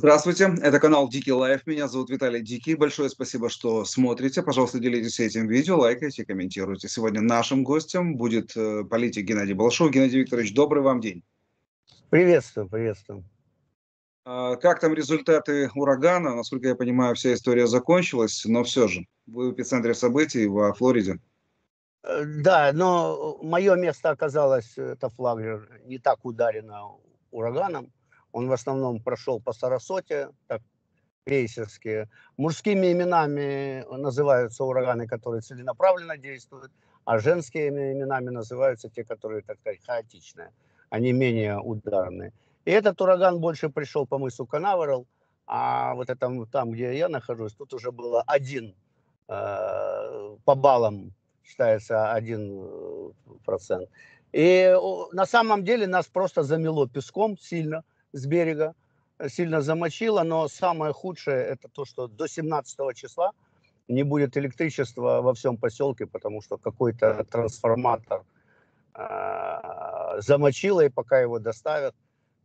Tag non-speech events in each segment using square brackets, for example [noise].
Здравствуйте, это канал Дикий Live, меня зовут Виталий Дикий. Большое спасибо, что смотрите. Пожалуйста, делитесь этим видео, лайкайте, комментируйте. Сегодня нашим гостем будет э, политик Геннадий Балашов. Геннадий Викторович, добрый вам день. Приветствую, приветствую. А, как там результаты урагана? Насколько я понимаю, вся история закончилась, но все же, вы в эпицентре событий во Флориде. Э, да, но мое место оказалось, это Флаглер, не так ударено ураганом. Он в основном прошел по Сарасоте, так крейсерские. Мужскими именами называются ураганы, которые целенаправленно действуют, а женскими именами называются те, которые, так сказать, хаотичные. Они менее ударные. И этот ураган больше пришел по мысу Канаверал, а вот это там, где я нахожусь, тут уже было один э, по баллам считается один э, процент. И на самом деле нас просто замело песком сильно с берега, э, сильно замочило, но самое худшее это то, что до 17 числа не будет электричества во всем поселке, потому что какой-то трансформатор э, замочило, и пока его доставят.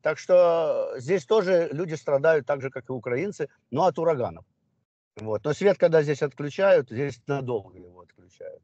Так что здесь тоже люди страдают так же, как и украинцы, но от ураганов. Вот. Но свет, когда здесь отключают, здесь надолго его отключают.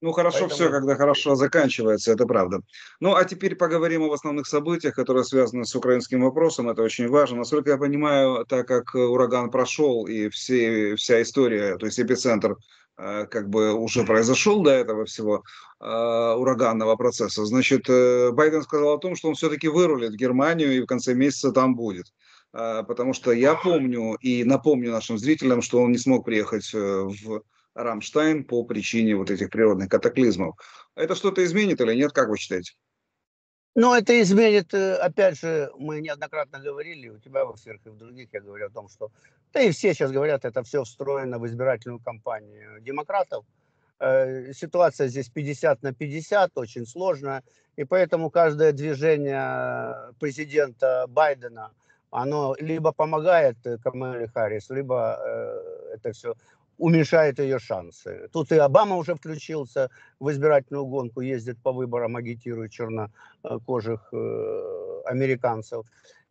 Ну, хорошо Поэтому... все, когда хорошо заканчивается, это правда. Ну, а теперь поговорим об основных событиях, которые связаны с украинским вопросом. Это очень важно. Насколько я понимаю, так как ураган прошел и все, вся история, то есть эпицентр э, как бы уже произошел до этого всего э, ураганного процесса, значит, э, Байден сказал о том, что он все-таки вырулит в Германию и в конце месяца там будет. Потому что я помню и напомню нашим зрителям, что он не смог приехать в Рамштайн по причине вот этих природных катаклизмов. Это что-то изменит или нет, как вы считаете? Ну, это изменит, э, опять же, мы неоднократно говорили, у тебя, во-первых, и в других я говорю о том, что, да и все сейчас говорят, это все встроено в избирательную кампанию демократов. Э, ситуация здесь 50 на 50, очень сложная, и поэтому каждое движение президента Байдена, оно либо помогает Камале Харрис, либо э, это все уменьшает ее шансы. Тут и Обама уже включился в избирательную гонку, ездит по выборам, агитирует чернокожих э, американцев.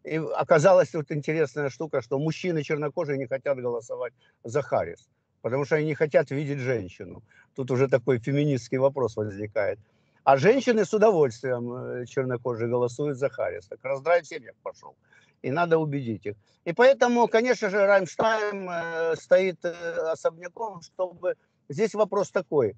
И оказалась вот интересная штука, что мужчины чернокожие не хотят голосовать за Харрис, потому что они не хотят видеть женщину. Тут уже такой феминистский вопрос возникает. А женщины с удовольствием э, чернокожие голосуют за Харрис. Так раздрай в семьях пошел и надо убедить их. И поэтому, конечно же, Раймштайн э, стоит э, особняком, чтобы... Здесь вопрос такой.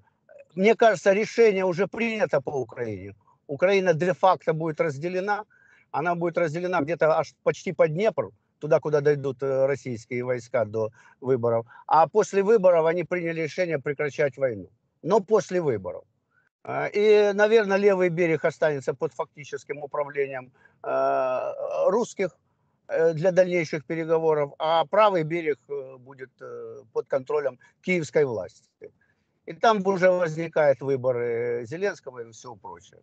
Мне кажется, решение уже принято по Украине. Украина де-факто будет разделена. Она будет разделена где-то аж почти по Днепру, туда, куда дойдут э, российские войска до выборов. А после выборов они приняли решение прекращать войну. Но после выборов. И, наверное, левый берег останется под фактическим управлением русских, для дальнейших переговоров, а правый берег э, будет э, под контролем киевской власти. И там уже возникают выборы Зеленского и все прочее.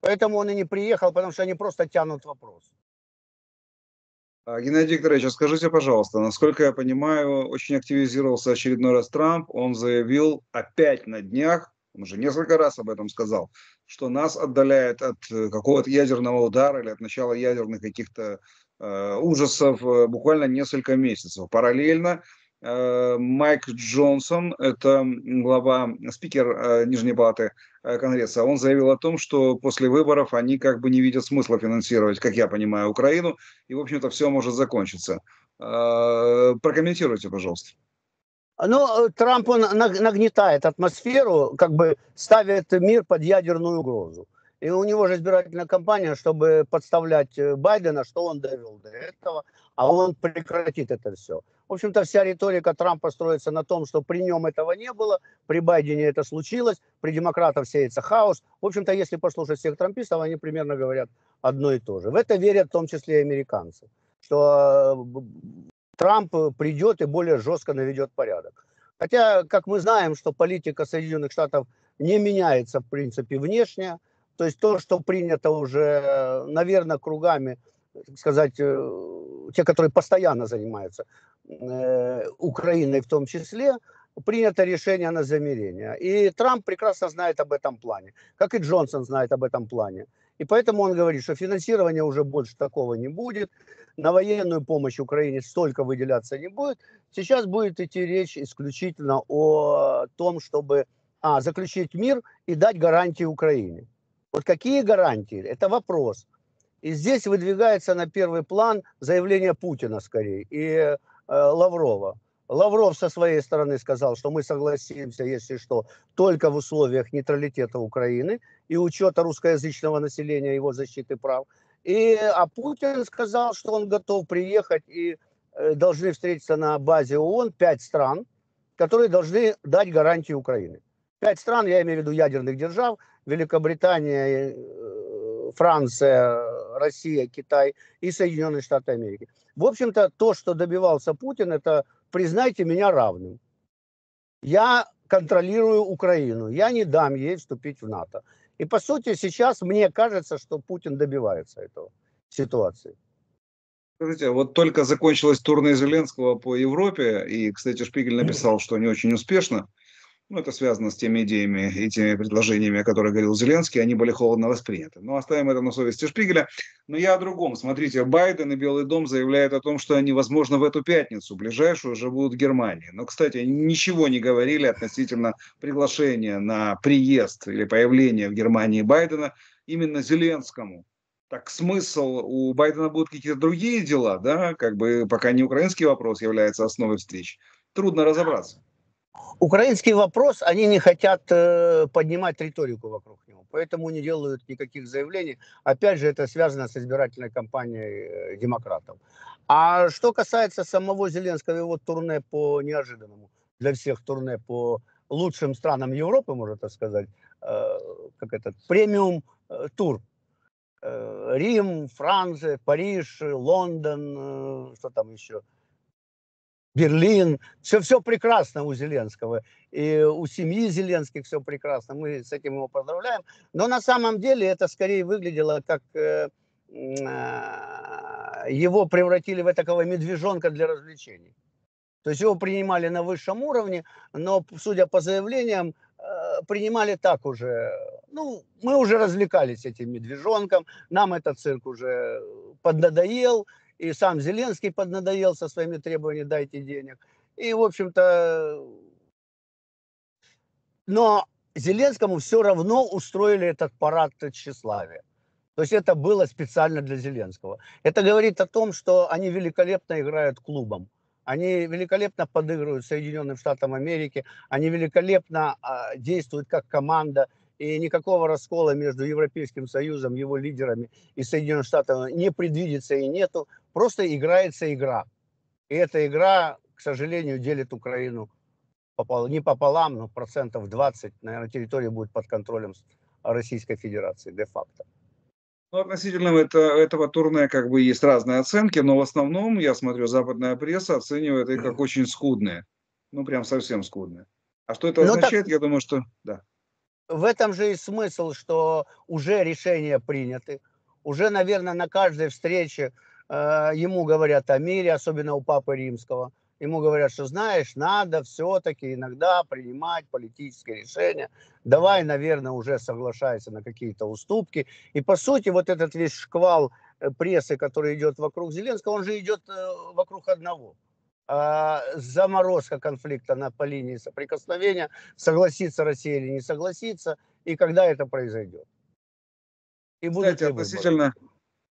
Поэтому он и не приехал, потому что они просто тянут вопрос. А, Геннадий Викторович, а скажите, пожалуйста, насколько я понимаю, очень активизировался очередной раз Трамп. Он заявил опять на днях, он уже несколько раз об этом сказал, что нас отдаляет от какого-то ядерного удара или от начала ядерных каких-то Э, ужасов э, буквально несколько месяцев. Параллельно э, Майк Джонсон, это глава, спикер Нижней палаты Конгресса, он заявил о том, что после выборов они как бы не видят смысла финансировать, как я понимаю, Украину, и, в общем-то, все может закончиться. Прокомментируйте, пожалуйста. Ну, Трамп, он нагнетает атмосферу, как бы ставит мир под ядерную угрозу. И у него же избирательная кампания, чтобы подставлять э, Байдена, что он довел до этого, а он прекратит это все. В общем-то, вся риторика Трампа строится на том, что при нем этого не было, при Байдене это случилось, при демократах сеется хаос. В общем-то, если послушать всех трампистов, они примерно говорят одно и то же. В это верят в том числе и американцы, что э, Трамп придет и более жестко наведет порядок. Хотя, как мы знаем, что политика Соединенных Штатов не меняется, в принципе, внешне, то есть то, что принято уже, наверное, кругами, сказать, э, те, которые постоянно занимаются э, Украиной в том числе, принято решение на замерение. И Трамп прекрасно знает об этом плане, как и Джонсон знает об этом плане. И поэтому он говорит, что финансирования уже больше такого не будет, на военную помощь Украине столько выделяться не будет. Сейчас будет идти речь исключительно о том, чтобы а, заключить мир и дать гарантии Украине. Вот какие гарантии? Это вопрос. И здесь выдвигается на первый план заявление Путина скорее и э, Лаврова. Лавров со своей стороны сказал, что мы согласимся, если что, только в условиях нейтралитета Украины и учета русскоязычного населения, его защиты прав. И, а Путин сказал, что он готов приехать и э, должны встретиться на базе ООН пять стран, которые должны дать гарантии Украины. Пять стран, я имею в виду ядерных держав, Великобритания, э, Франция, Россия, Китай и Соединенные Штаты Америки. В общем-то, то, что добивался Путин, это признайте меня равным. Я контролирую Украину, я не дам ей вступить в НАТО. И по сути сейчас мне кажется, что Путин добивается этого ситуации. Скажите, вот только закончилась турне Зеленского по Европе, и, кстати, Шпигель написал, что не очень успешно. Ну, это связано с теми идеями и теми предложениями, о которых говорил Зеленский, они были холодно восприняты. Но оставим это на совести Шпигеля. Но я о другом. Смотрите, Байден и Белый дом заявляют о том, что они, возможно, в эту пятницу, ближайшую, уже будут в Германии. Но, кстати, ничего не говорили относительно приглашения на приезд или появление в Германии Байдена именно Зеленскому. Так смысл у Байдена будут какие-то другие дела, да, как бы пока не украинский вопрос является основой встреч. Трудно разобраться украинский вопрос, они не хотят э, поднимать риторику вокруг него, поэтому не делают никаких заявлений. Опять же, это связано с избирательной кампанией э, демократов. А что касается самого Зеленского, его турне по неожиданному, для всех турне по лучшим странам Европы, можно так сказать, э, как этот премиум тур. Рим, Франция, Париж, Лондон, что там еще – Берлин, все, все прекрасно у Зеленского. И у семьи Зеленских все прекрасно, мы с этим его поздравляем. Но на самом деле это скорее выглядело как э, э, его превратили в такого медвежонка для развлечений. То есть его принимали на высшем уровне, но, судя по заявлениям, э, принимали так уже. Ну, мы уже развлекались этим медвежонком, нам этот цирк уже поднадоел, и сам Зеленский поднадоел со своими требованиями «дайте денег». И, в общем-то, но Зеленскому все равно устроили этот парад тщеславия. То есть это было специально для Зеленского. Это говорит о том, что они великолепно играют клубом. Они великолепно подыгрывают Соединенным Штатам Америки. Они великолепно а, действуют как команда и никакого раскола между Европейским Союзом, его лидерами и Соединенными Штатами не предвидится и нету. Просто играется игра. И эта игра, к сожалению, делит Украину не пополам, но процентов 20, наверное, территория будет под контролем Российской Федерации де-факто. Ну, относительно это, этого турне как бы есть разные оценки, но в основном, я смотрю, западная пресса оценивает их как очень скудные. Ну, прям совсем скудные. А что это ну, означает, так... я думаю, что... Да в этом же и смысл, что уже решения приняты. Уже, наверное, на каждой встрече э, ему говорят о мире, особенно у Папы Римского. Ему говорят, что знаешь, надо все-таки иногда принимать политические решения. Давай, наверное, уже соглашайся на какие-то уступки. И по сути, вот этот весь шквал э, прессы, который идет вокруг Зеленского, он же идет э, вокруг одного – заморозка конфликта на, по линии соприкосновения, согласится Россия или не согласится, и когда это произойдет. И будут Кстати, относительно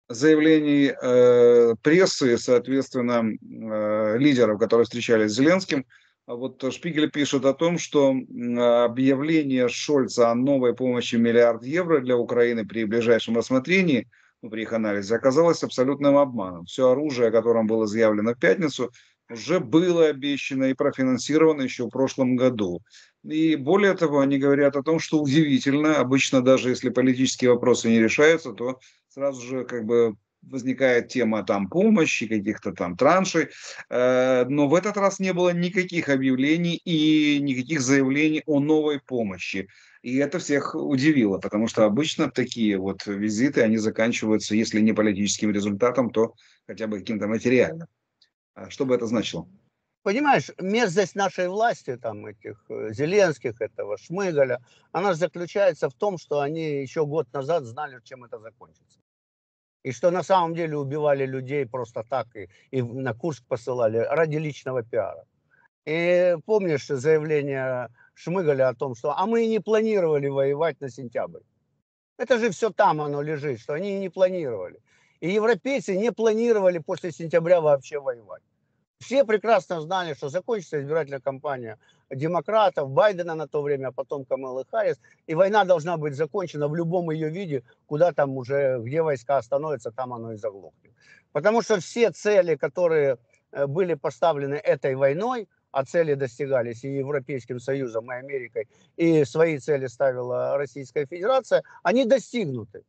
заявлений э, прессы, соответственно, э, лидеров, которые встречались с Зеленским, а вот Шпигель пишет о том, что объявление Шольца о новой помощи миллиард евро для Украины при ближайшем рассмотрении, ну, при их анализе, оказалось абсолютным обманом. Все оружие, о котором было заявлено в пятницу, уже было обещано и профинансировано еще в прошлом году. И более того, они говорят о том, что удивительно, обычно даже если политические вопросы не решаются, то сразу же как бы возникает тема там помощи, каких-то там траншей, э, но в этот раз не было никаких объявлений и никаких заявлений о новой помощи. И это всех удивило, потому что обычно такие вот визиты, они заканчиваются, если не политическим результатом, то хотя бы каким-то материальным. А что бы это значило? понимаешь, мерзость нашей власти, там, этих э, Зеленских, этого Шмыгаля, она заключается в том, что они еще год назад знали, чем это закончится. И что на самом деле убивали людей просто так и, и на Курск посылали ради личного пиара. И помнишь заявление Шмыгаля о том, что а мы не планировали воевать на сентябрь. Это же все там оно лежит, что они не планировали. И европейцы не планировали после сентября вообще воевать. Все прекрасно знали, что закончится избирательная кампания демократов, Байдена на то время, а потом Камелы Харрис, и война должна быть закончена в любом ее виде, куда там уже, где войска остановятся, там оно и заглохнет. Потому что все цели, которые э, были поставлены этой войной, а цели достигались и Европейским Союзом, и Америкой, и свои цели ставила Российская Федерация, они достигнуты.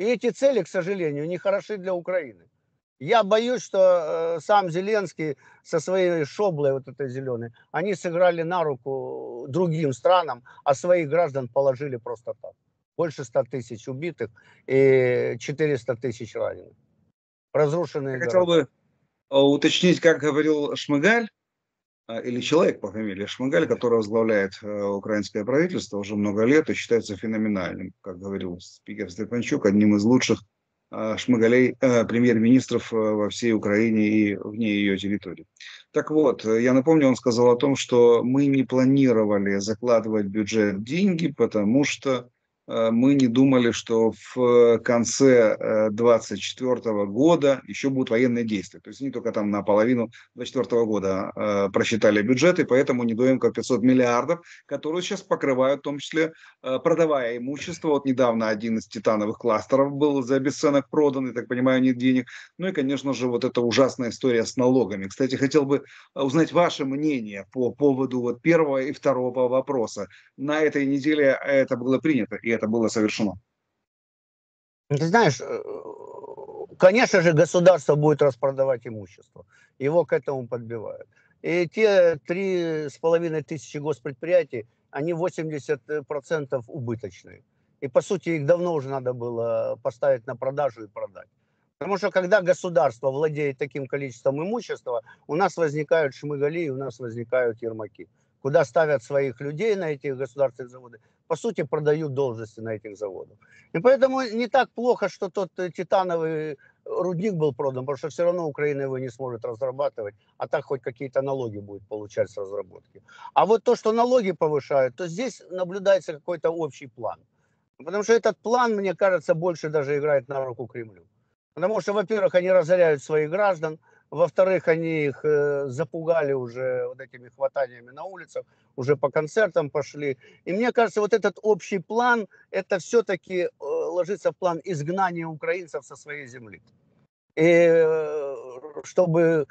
И эти цели, к сожалению, не хороши для Украины. Я боюсь, что э, сам Зеленский со своей шоблой вот этой зеленой, они сыграли на руку другим странам, а своих граждан положили просто так. Больше 100 тысяч убитых и 400 тысяч раненых. Разрушенные Я хотел бы э, уточнить, как говорил Шмыгаль, или человек по фамилии Шмыгаль, который возглавляет э, украинское правительство уже много лет и считается феноменальным, как говорил спикер Степанчук, одним из лучших Э, шмыгалей э, премьер-министров э, во всей Украине и вне ее территории. Так вот, я напомню, он сказал о том, что мы не планировали закладывать в бюджет деньги, потому что Э, мы не думали, что в конце 2024 э, года еще будут военные действия. То есть не только там наполовину 2024 года э, просчитали бюджет, и поэтому недоимка 500 миллиардов, которые сейчас покрывают, в том числе продавая имущество. Вот недавно один из титановых кластеров был за бесценок продан, и, так понимаю, нет денег. Ну и, конечно же, вот эта ужасная история с налогами. Кстати, хотел бы узнать ваше мнение по поводу вот первого и второго вопроса. На этой неделе это было принято, и это было совершено? Ты знаешь, э, конечно же, государство будет распродавать имущество. Его к этому подбивают. И те три с половиной тысячи госпредприятий, они 80% убыточные. И, по сути, их давно уже надо было поставить на продажу и продать. Потому что когда государство владеет таким количеством имущества, у нас возникают шмыгали, у нас возникают ермаки куда ставят своих людей на этих государственных заводах, по сути, продают должности на этих заводах. И поэтому не так плохо, что тот э, титановый рудник был продан, потому что все равно Украина его не сможет разрабатывать, а так хоть какие-то налоги будет получать с разработки. А вот то, что налоги повышают, то здесь наблюдается какой-то общий план. Потому что этот план, мне кажется, больше даже играет на руку Кремлю. Потому что, во-первых, они разоряют своих граждан, во-вторых, они их э, запугали уже вот этими хватаниями на улицах, уже по концертам пошли. И мне кажется, вот этот общий план, это все-таки э, ложится в план изгнания украинцев со своей земли. И э, чтобы,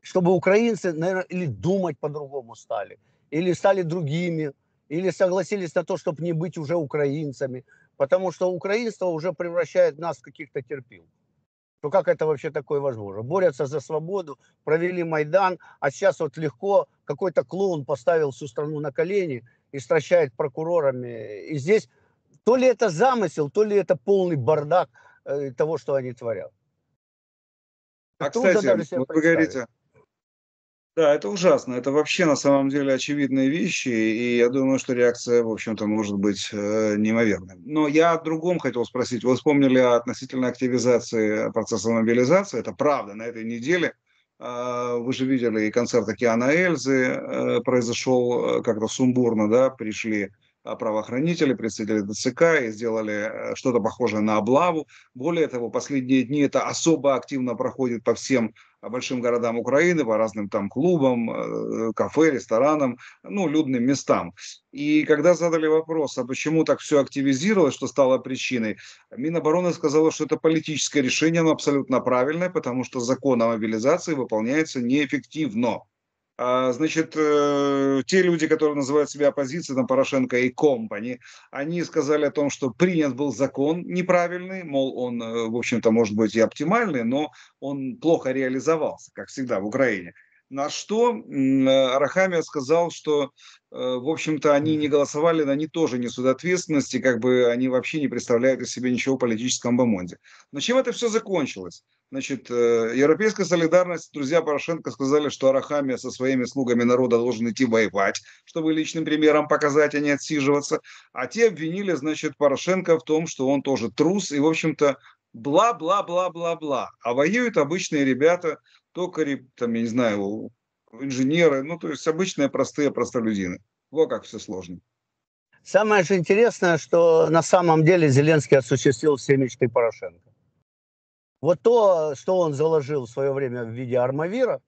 чтобы украинцы, наверное, или думать по-другому стали, или стали другими, или согласились на то, чтобы не быть уже украинцами. Потому что украинство уже превращает нас в каких-то терпил. Ну как это вообще такое возможно? Борются за свободу, провели Майдан, а сейчас вот легко какой-то клоун поставил всю страну на колени и стращает прокурорами. И здесь то ли это замысел, то ли это полный бардак э, того, что они творят. А, кстати, вот вы говорите, да, это ужасно. Это вообще на самом деле очевидные вещи, и я думаю, что реакция, в общем-то, может быть э, неимоверной. Но я о другом хотел спросить. Вы вспомнили о относительной активизации процесса мобилизации. Это правда, на этой неделе э, вы же видели и концерт Океана Эльзы э, произошел э, как-то сумбурно, да, пришли а, правоохранители, представители ДЦК и сделали э, что-то похожее на облаву. Более того, последние дни это особо активно проходит по всем большим городам Украины, по разным там клубам, э, кафе, ресторанам, ну, людным местам. И когда задали вопрос, а почему так все активизировалось, что стало причиной, Минобороны сказала, что это политическое решение, но абсолютно правильное, потому что закон о мобилизации выполняется неэффективно. А, значит, э, те люди, которые называют себя оппозицией, там Порошенко и компани, они сказали о том, что принят был закон неправильный, мол, он, э, в общем-то, может быть и оптимальный, но он плохо реализовался, как всегда в Украине. На что Арахамия сказал, что, э, в общем-то, они не голосовали, они тоже несут ответственности, как бы они вообще не представляют из себя ничего в политическом бомонде. Но чем это все закончилось? Значит, э, европейская солидарность, друзья Порошенко сказали, что Арахамия со своими слугами народа должен идти воевать, чтобы личным примером показать, а не отсиживаться. А те обвинили, значит, Порошенко в том, что он тоже трус и, в общем-то, бла-бла-бла-бла-бла. А воюют обычные ребята, токари, там, я не знаю, инженеры, ну, то есть обычные простые простолюдины. Вот как все сложно. Самое же интересное, что на самом деле Зеленский осуществил все мечты Порошенко. Вот то, что он заложил в свое время в виде армавира,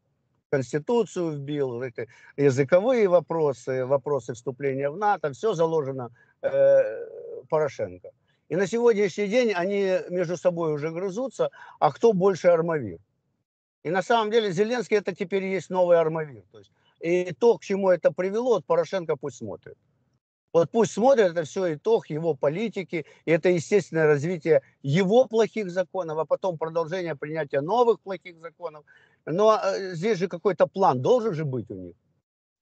Конституцию вбил, эти языковые вопросы, вопросы вступления в НАТО, все заложено э, Порошенко. И на сегодняшний день они между собой уже грызутся, а кто больше армавир. И на самом деле Зеленский это теперь есть новый армавир. То есть, и то, к чему это привело, Порошенко пусть смотрит. Вот пусть смотрят, это все итог его политики, и это естественное развитие его плохих законов, а потом продолжение принятия новых плохих законов. Но э, здесь же какой-то план должен же быть у них.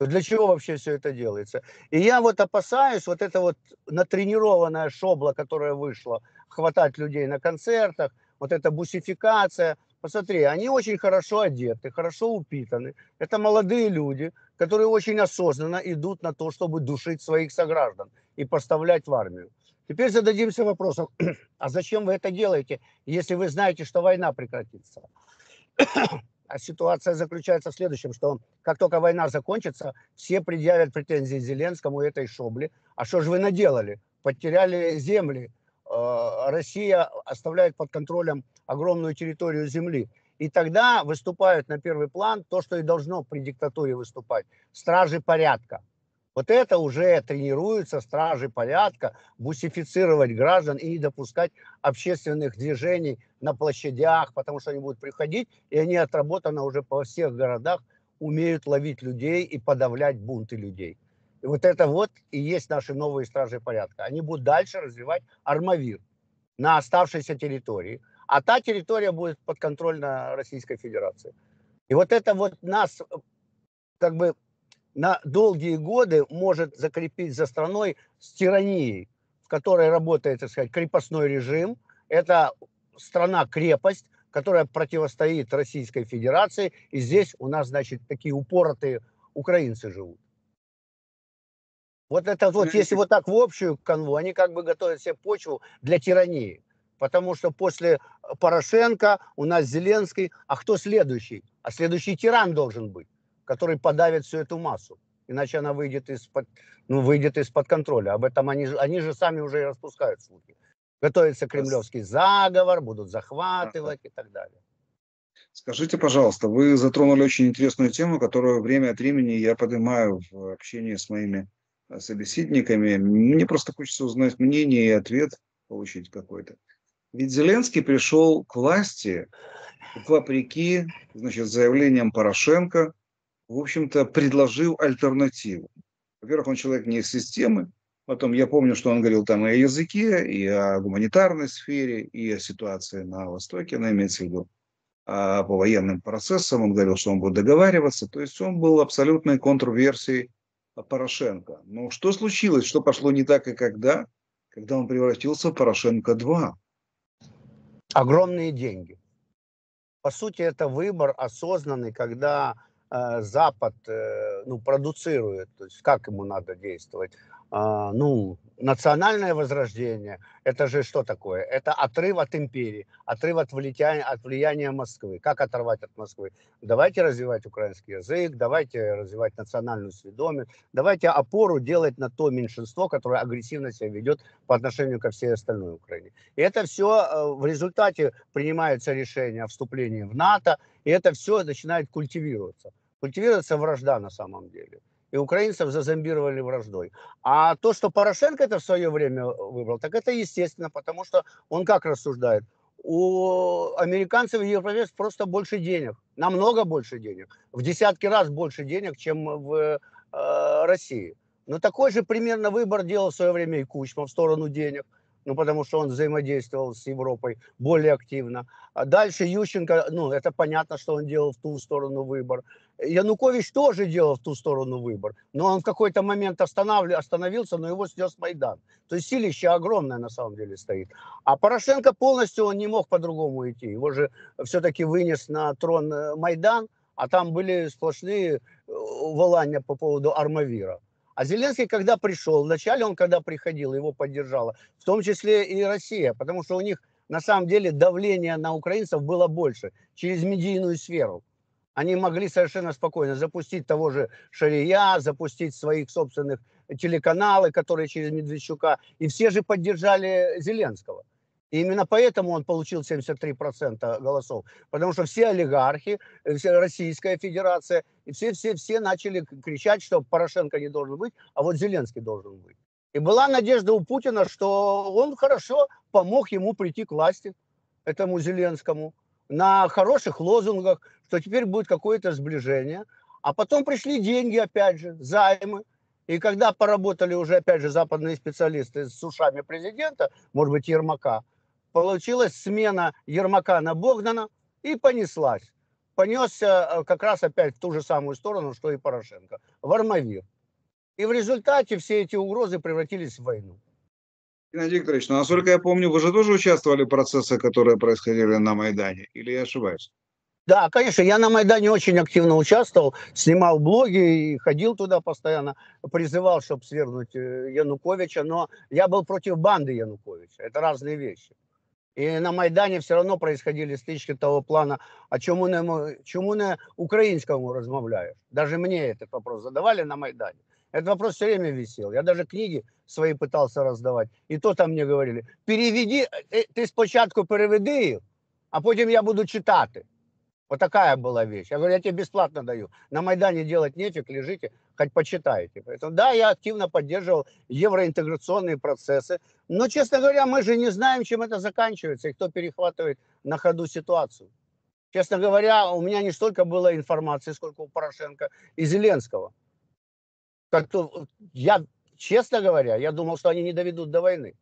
Для чего вообще все это делается? И я вот опасаюсь, вот это вот натренированная шобла, которая вышла, хватать людей на концертах, вот эта бусификация – Посмотри, они очень хорошо одеты, хорошо упитаны. Это молодые люди, которые очень осознанно идут на то, чтобы душить своих сограждан и поставлять в армию. Теперь зададимся вопросом, [clears throat] а зачем вы это делаете, если вы знаете, что война прекратится? [clears throat] А ситуация заключается в следующем, что как только война закончится, все предъявят претензии Зеленскому и этой шобле. А что же вы наделали? Потеряли земли, Э, Россия оставляет под контролем огромную территорию земли. И тогда выступают на первый план то, что и должно при диктатуре выступать. Стражи порядка. Вот это уже тренируются стражи порядка, бусифицировать граждан и не допускать общественных движений на площадях, потому что они будут приходить, и они отработаны уже по всех городах, умеют ловить людей и подавлять бунты людей. И вот это вот и есть наши новые стражи порядка. Они будут дальше развивать армавир на оставшейся территории. А та территория будет подконтрольна Российской Федерации. И вот это вот нас как бы на долгие годы может закрепить за страной с тиранией, в которой работает, так сказать, крепостной режим. Это страна-крепость, которая противостоит Российской Федерации. И здесь у нас, значит, такие упоротые украинцы живут. Вот это вот, если вот так в общую канву, они как бы готовят себе почву для тирании. Потому что после э, Порошенко у нас Зеленский, а кто следующий? А следующий тиран должен быть, который подавит всю эту массу. Иначе она выйдет из-под ну, выйдет из-под контроля. Об этом они, они же сами уже и распускают слухи. Готовится кремлевский заговор, будут захватывать и так далее. Скажите, пожалуйста, вы затронули очень интересную тему, которую время от времени я поднимаю в общении с моими собеседниками. Мне просто хочется узнать мнение и ответ получить какой-то. Ведь Зеленский пришел к власти вопреки значит, заявлениям Порошенко, в общем-то, предложил альтернативу. Во-первых, он человек не из системы. Потом я помню, что он говорил там и о языке, и о гуманитарной сфере, и о ситуации на Востоке, она имеется в виду а по военным процессам. Он говорил, что он будет договариваться. То есть он был абсолютной контрверсией Порошенко. Но что случилось, что пошло не так и когда, когда он превратился в Порошенко-2? Огромные деньги. По сути, это выбор осознанный, когда э, Запад э, ну, продуцирует, то есть как ему надо действовать. Э, ну, национальное возрождение, это же что такое? Это отрыв от империи, отрыв от влияния, от влияния Москвы. Как оторвать от Москвы? Давайте развивать украинский язык, давайте развивать национальную сведомость, давайте опору делать на то меньшинство, которое агрессивно себя ведет по отношению ко всей остальной Украине. И это все э, в результате принимаются решения о вступлении в НАТО, и это все начинает культивироваться. Культивируется вражда на самом деле и украинцев зазомбировали враждой. А то, что Порошенко это в свое время выбрал, так это естественно, потому что он как рассуждает? У американцев и европейцев просто больше денег, намного больше денег, в десятки раз больше денег, чем в э, России. Но такой же примерно выбор делал в свое время и Кучма в сторону денег ну, потому что он взаимодействовал с Европой более активно. А дальше Ющенко, ну, это понятно, что он делал в ту сторону выбор. Янукович тоже делал в ту сторону выбор, но он в какой-то момент остановился, но его снес Майдан. То есть силище огромное на самом деле стоит. А Порошенко полностью он не мог по-другому идти. Его же все-таки вынес на трон э, Майдан, а там были сплошные э, волания по поводу Армавира. А Зеленский, когда пришел, вначале он, когда приходил, его поддержала, в том числе и Россия, потому что у них на самом деле давление на украинцев было больше через медийную сферу. Они могли совершенно спокойно запустить того же Шария, запустить своих собственных телеканалы, которые через Медведчука. И все же поддержали Зеленского. И именно поэтому он получил 73% голосов. Потому что все олигархи, э, вся Российская Федерация, и все-все-все начали кричать, что Порошенко не должен быть, а вот Зеленский должен быть. И была надежда у Путина, что он хорошо помог ему прийти к власти, этому Зеленскому на хороших лозунгах, что теперь будет какое-то сближение. А потом пришли деньги, опять же, займы. И когда поработали уже, опять же, западные специалисты с ушами президента, может быть, Ермака, получилась смена Ермака на Богдана и понеслась. Понесся э, как раз опять в ту же самую сторону, что и Порошенко, в Армавир. И в результате все эти угрозы превратились в войну. Геннадий Викторович, ну, насколько я помню, вы же тоже участвовали в процессах, которые происходили на Майдане, или я ошибаюсь? Да, конечно, я на Майдане очень активно участвовал, снимал блоги и ходил туда постоянно, призывал, чтобы свергнуть э, Януковича, но я был против банды Януковича, это разные вещи. И на Майдане все равно происходили стычки того плана, а чему не, чему не украинскому размовляешь. Даже мне этот вопрос задавали на Майдане. Этот вопрос все время висел. Я даже книги свои пытался раздавать. И то там мне говорили, переведи, э, ты спочатку переведи их, а потом я буду читать. Вот такая была вещь. Я говорю, я тебе бесплатно даю. На Майдане делать нефиг, лежите, хоть почитайте. Поэтому да, я активно поддерживал евроинтеграционные процессы. Но, честно говоря, мы же не знаем, чем это заканчивается и кто перехватывает на ходу ситуацию. Честно говоря, у меня не столько было информации, сколько у Порошенко и Зеленского как-то я, честно говоря, я думал, что они не доведут до войны.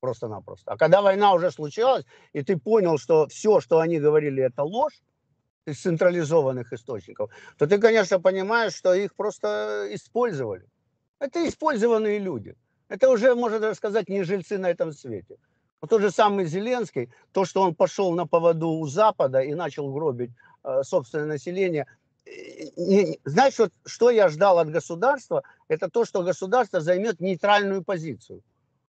Просто-напросто. А когда война уже случилась, и ты понял, что все, что они говорили, это ложь, из централизованных источников, то ты, конечно, понимаешь, что их просто использовали. Это использованные люди. Это уже, можно даже сказать, не жильцы на этом свете. Но тот же самый Зеленский, то, что он пошел на поводу у Запада и начал гробить э, собственное население – знаешь, что, что я ждал от государства, это то, что государство займет нейтральную позицию.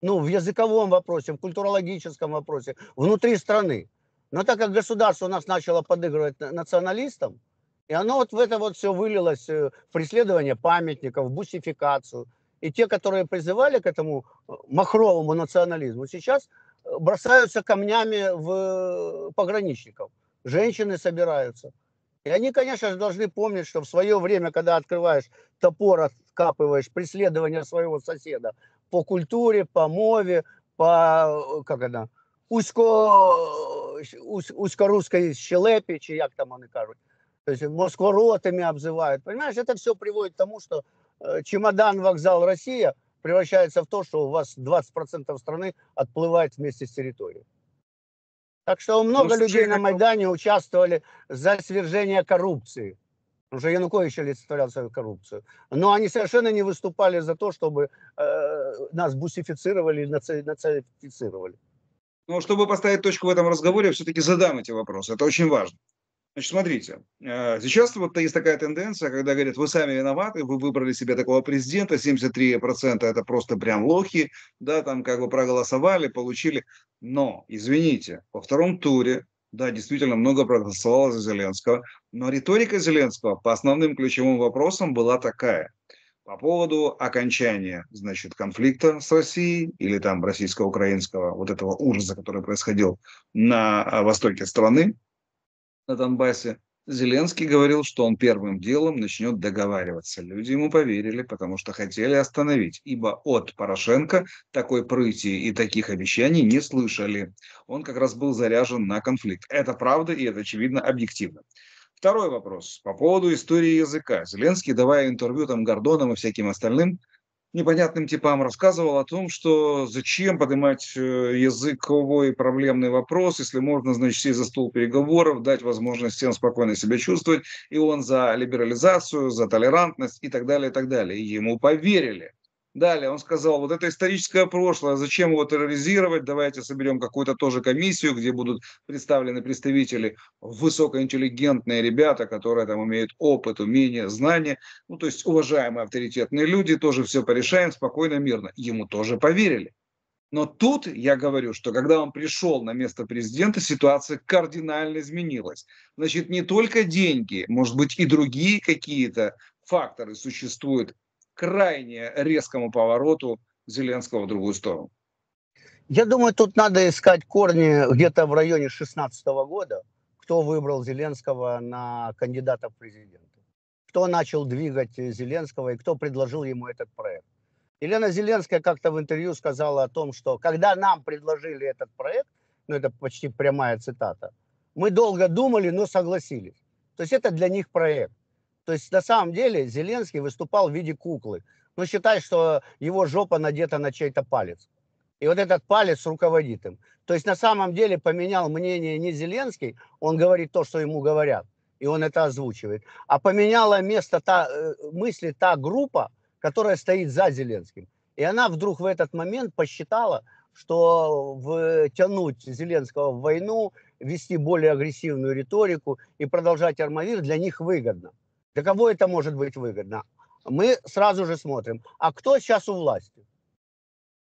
Ну, в языковом вопросе, в культурологическом вопросе, внутри страны. Но так как государство у нас начало подыгрывать националистам, и оно вот в это вот все вылилось э, в преследование памятников, в бусификацию. И те, которые призывали к этому э, махровому национализму, сейчас э, бросаются камнями в пограничников. Женщины собираются. И они, конечно же, должны помнить, что в свое время, когда открываешь топор, откапываешь преследование своего соседа по культуре, по мове, по, как это, узко, узкорусской щелепі, чи як там вони кажуть, то есть москворотами обзывают. Понимаешь, это все приводит к тому, что э, чемодан, вокзал, Россия превращается в то, что у вас 20% страны отплывает вместе с территорией. Так что много ну, людей на Майдане участвовали за свержение коррупции. Потому что Янукович олицетворял свою коррупцию. Но они совершенно не выступали за то, чтобы э, нас бусифицировали, наци, нацифицировали. Ну, чтобы поставить точку в этом разговоре, я все-таки задам эти вопросы. Это очень важно. Значит, смотрите, э, сейчас вот есть такая тенденция, когда говорят, вы сами виноваты, вы выбрали себе такого президента, 73% это просто прям лохи, да, там как бы проголосовали, получили. Но, извините, во втором туре, да, действительно много проголосовало за Зеленского, но риторика Зеленского по основным ключевым вопросам была такая. По поводу окончания, значит, конфликта с Россией или там российско-украинского, вот этого ужаса, который происходил на а, востоке страны, на Донбассе, Зеленский говорил, что он первым делом начнет договариваться. Люди ему поверили, потому что хотели остановить, ибо от Порошенко такой прыти и таких обещаний не слышали. Он как раз был заряжен на конфликт. Это правда и это очевидно объективно. Второй вопрос по поводу истории языка. Зеленский, давая интервью там Гордонам и всяким остальным, непонятным типам рассказывал о том, что зачем поднимать э, языковой проблемный вопрос, если можно, значит, сесть за стол переговоров, дать возможность всем спокойно себя чувствовать, и он за либерализацию, за толерантность и так далее, и так далее. И ему поверили. Далее он сказал, вот это историческое прошлое, зачем его терроризировать, давайте соберем какую-то тоже комиссию, где будут представлены представители высокоинтеллигентные ребята, которые там имеют опыт, умения, знания, ну то есть уважаемые авторитетные люди, тоже все порешаем спокойно, мирно. Ему тоже поверили. Но тут я говорю, что когда он пришел на место президента, ситуация кардинально изменилась. Значит, не только деньги, может быть и другие какие-то факторы существуют крайне резкому повороту Зеленского в другую сторону? Я думаю, тут надо искать корни где-то в районе 16 года, кто выбрал Зеленского на кандидата в президенты. Кто начал двигать Зеленского и кто предложил ему этот проект. Елена Зеленская как-то в интервью сказала о том, что когда нам предложили этот проект, ну это почти прямая цитата, мы долго думали, но согласились. То есть это для них проект. То есть на самом деле Зеленский выступал в виде куклы. Ну, считай, что его жопа надета на чей-то палец. И вот этот палец руководит им. То есть на самом деле поменял мнение не Зеленский, он говорит то, что ему говорят, и он это озвучивает, а поменяла место та, э, мысли та группа, которая стоит за Зеленским. И она вдруг в этот момент посчитала, что втянуть Зеленского в войну, вести более агрессивную риторику и продолжать армавир для них выгодно. Для кого это может быть выгодно? Мы сразу же смотрим, а кто сейчас у власти?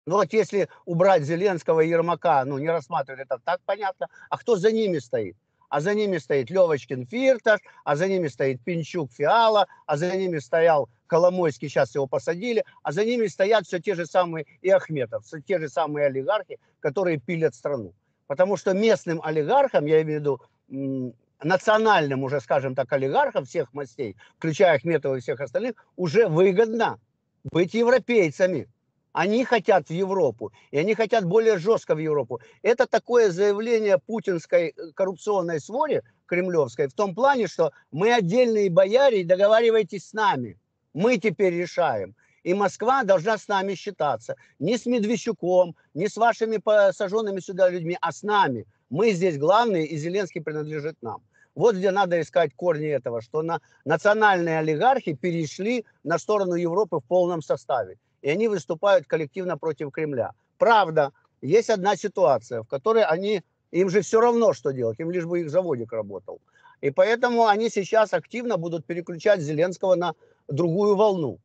Ну вот если убрать Зеленского и Ермака, ну не рассматривать это так понятно, а кто за ними стоит? А за ними стоит Левочкин Фирташ, а за ними стоит Пинчук Фиала, а за ними стоял Коломойский, сейчас его посадили, а за ними стоят все те же самые и Ахметов, все те же самые олигархи, которые пилят страну. Потому что местным олигархам, я имею в виду национальным уже, скажем так, олигархам всех мастей, включая Ахметова и всех остальных, уже выгодно быть европейцами. Они хотят в Европу, и они хотят более жестко в Европу. Это такое заявление путинской э, коррупционной своре кремлевской в том плане, что мы отдельные бояре, и договаривайтесь с нами. Мы теперь решаем. И Москва должна с нами считаться. Не с Медведчуком, не с вашими посаженными сюда людьми, а с нами. Мы здесь главные, и Зеленский принадлежит нам. Вот где надо искать корни этого, что на национальные олигархи перешли на сторону Европы в полном составе. И они выступают коллективно против Кремля. Правда, есть одна ситуация, в которой они, им же все равно, что делать, им лишь бы их заводик работал. И поэтому они сейчас активно будут переключать Зеленского на другую волну